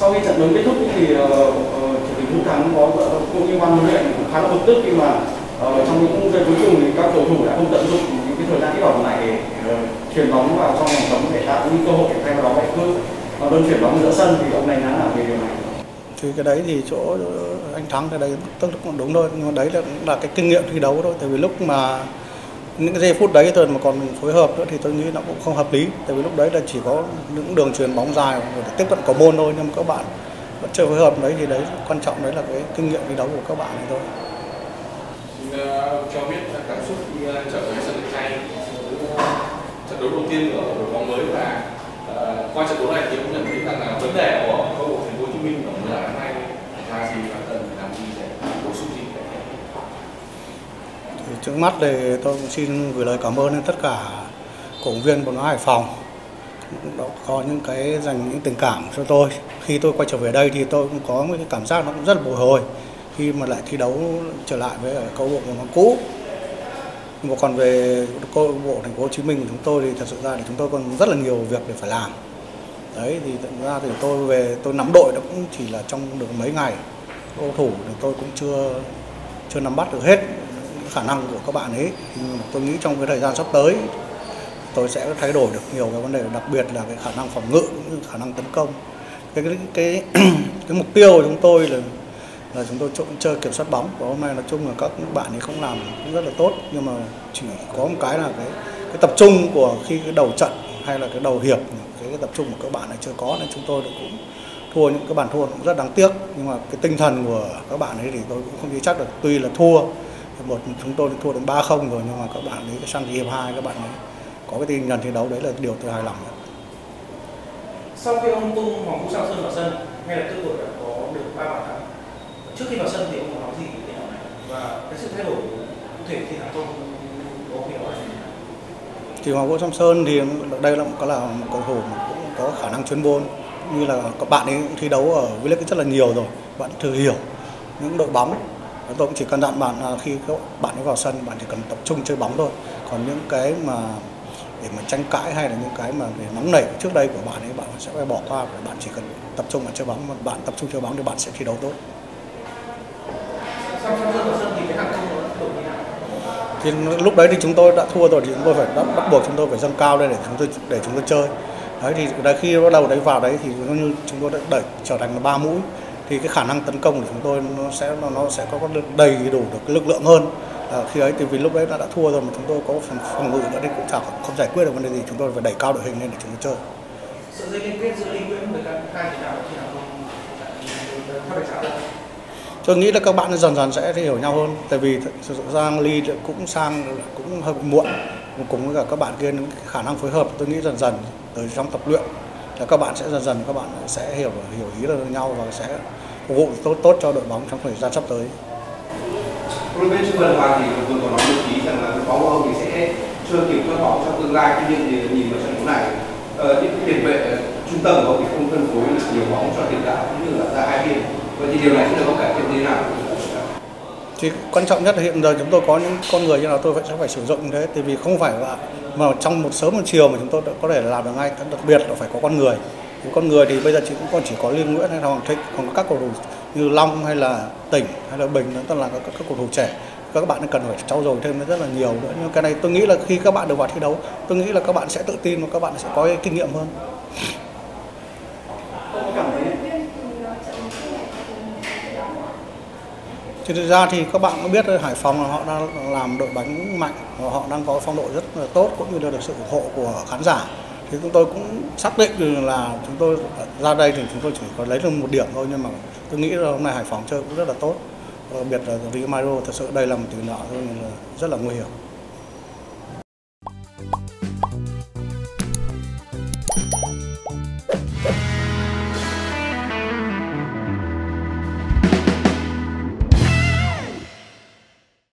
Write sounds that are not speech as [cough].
sau khi trận đấu kết thúc thì uh, chủ tịch Vũ Thắng có cũng như ban huấn luyện cũng khá là bực tức khi mà uh, trong những giây cuối cùng thì các cầu thủ đã không tận dụng những cái thời gian ít ỏi lại để uh, chuyển bóng vào trong vòng cấm để tạo những cơ hội để thay vào đó lại cứ uh, đơn chuyển bóng giữa sân thì ông đánh giá là về điều này? Thì cái đấy thì chỗ anh thắng cái đấy tức là đúng thôi nhưng mà đấy là là cái kinh nghiệm thi đấu thôi tại vì lúc mà những cái giây phút đấy thôi mà còn phối hợp nữa thì tôi nghĩ nó cũng không hợp lý. Tại vì lúc đấy là chỉ có những đường truyền bóng dài để tiếp cận cầu môn thôi, nhưng mà các bạn vẫn chưa phối hợp đấy thì đấy, quan trọng đấy là cái kinh nghiệm thi đấu của các bạn này thôi. Ờ, cho biết cảm xúc khi ờ, trở về sân Lịch Chay ờ, trận đấu đầu tiên ở đội bóng mới và qua trận đấu này thì ông nhận thấy rằng là vấn đề của câu lạc bộ Thành phố Hồ Chí Minh ở mùa giải năm nay là gì và cần làm gì để bổ sung gì thì trước mắt thì tôi cũng xin gửi lời cảm ơn đến tất cả cổ động viên của nó Hải Phòng đã có những cái dành những tình cảm cho tôi. Khi tôi quay trở về đây thì tôi cũng có một cái cảm giác nó cũng rất là bồi hồi khi mà lại thi đấu trở lại với câu lạc bộ nó cũ. Nhưng mà còn về câu lạc bộ thành phố Hồ Chí Minh của chúng tôi thì thật sự ra thì chúng tôi còn rất là nhiều việc để phải làm. Đấy, thì thật ra thì tôi về, tôi nắm đội nó cũng chỉ là trong được mấy ngày. Cầu thủ thì tôi cũng chưa chưa nắm bắt được hết khả năng của các bạn ấy. Nhưng mà tôi nghĩ trong cái thời gian sắp tới tôi sẽ thay đổi được nhiều cái vấn đề đặc biệt là cái khả năng phòng ngự cũng như khả năng tấn công. Cái cái cái, [clears throat] cái mục tiêu của chúng tôi là là chúng tôi chơi kiểm soát bóng. Và hôm nay nói chung là các bạn ấy không làm cũng rất là tốt nhưng mà chỉ có một cái là cái cái tập trung của khi cái đầu trận hay là cái đầu hiệp cái, cái tập trung của các bạn này chưa có nên chúng tôi cũng thua những cái bàn thua cũng rất đáng tiếc. Nhưng mà cái tinh thần của các bạn ấy thì tôi cũng không biết chắc được. Tuy là thua một chúng tôi thua đến ba không rồi nhưng mà các bạn ấy sang hiệp hai các bạn ấy có cái tinh thần thi đấu đấy là điều tôi hài lòng nhất. Sau khi ông tung Hoàng Vũ Sang Sơn vào sân, ngay lập tức đội đã có được ba bàn thắng. Trước khi vào sân thì ông có nói gì về điều này và cái sự thay đổi cụ thể thì là tôi có là gì? Thì Hoàng Vũ Sang Sơn thì đây là có là một cầu thủ mà cũng có khả năng chuyên môn như là các bạn ấy thi đấu ở V-League rất là nhiều rồi, bạn thừa hiểu những đội bóng tôi cũng chỉ căn dặn bạn là khi các bạn ấy vào sân bạn chỉ cần tập trung chơi bóng thôi. Còn những cái mà để mà tranh cãi hay là những cái mà để nóng nảy trước đây của bạn ấy bạn sẽ phải bỏ qua và bạn chỉ cần tập trung vào chơi bóng. Mà bạn tập trung chơi bóng thì bạn sẽ thi đấu tốt. Thì lúc đấy thì chúng tôi đã thua rồi thì chúng tôi phải bắt, bắt buộc chúng tôi phải dâng cao lên để chúng tôi để chúng tôi chơi. Đấy thì đấy khi bắt đầu đấy vào đấy thì nó như chúng tôi đã đẩy trở thành là ba mũi thì cái khả năng tấn công của chúng tôi nó sẽ nó, sẽ có đầy đủ được cái lực lượng hơn. À, khi ấy thì vì lúc đấy đã, đã thua rồi mà chúng tôi có phòng, phòng ngự nữa thì cũng chẳng không giải quyết được vấn đề gì chúng tôi phải đẩy cao đội hình lên để chúng tôi chơi. Sự dây liên kết giữa Lý Nguyễn với các hai thì nào thì nào không? Theo đánh giá là tôi nghĩ là các bạn dần dần sẽ hiểu nhau hơn tại vì thực sự Giang Ly cũng sang cũng hơi muộn. Cùng với cả các bạn kia khả năng phối hợp tôi nghĩ dần dần tới trong tập luyện. Là các bạn sẽ dần dần các bạn sẽ hiểu hiểu ý được nhau và sẽ phục vụ tốt tốt cho đội bóng trong thời gian sắp tới. Huấn luyện viên Trương Văn Hoàng thì vừa có nói một ý rằng là đội bóng của ông thì sẽ chưa kiểm soát bóng trong tương lai. Tuy nhiên thì nhìn vào trận đấu này ờ, những tiền vệ trung tâm của ông thì không phân phối được nhiều bóng cho tiền đạo cũng như là ra hai bên vậy thì điều này sẽ được có cải thiện như thế nào? Thì quan trọng nhất là hiện giờ chúng tôi có những con người như nào tôi sẽ phải sử dụng như thế tại vì không phải là mà trong một sớm một chiều mà chúng tôi đã có thể làm được ngay. Đặc biệt là phải có con người. thì con người thì bây giờ chỉ cũng còn chỉ có liên nguyễn hay là hoàng thịnh còn các cầu thủ như long hay là tỉnh hay là bình đó là các, các, cầu thủ trẻ. Các bạn cần phải trau dồi thêm rất là nhiều nữa. Nhưng cái này tôi nghĩ là khi các bạn được vào thi đấu tôi nghĩ là các bạn sẽ tự tin và các bạn sẽ có cái kinh nghiệm hơn. Thì thực ra thì các bạn có biết Hải Phòng là họ đang làm đội bánh mạnh và họ đang có phong độ rất là tốt cũng như là được sự ủng hộ của khán giả thì chúng tôi cũng xác định là chúng tôi, ra đây thì chúng tôi chỉ có lấy được một điểm thôi, nhưng mà tôi nghĩ là hôm nay Hải Phòng chơi cũng rất là tốt. Đặc biệt là vì Mario thật sự đây là một từ nợ rất là nguy hiểm.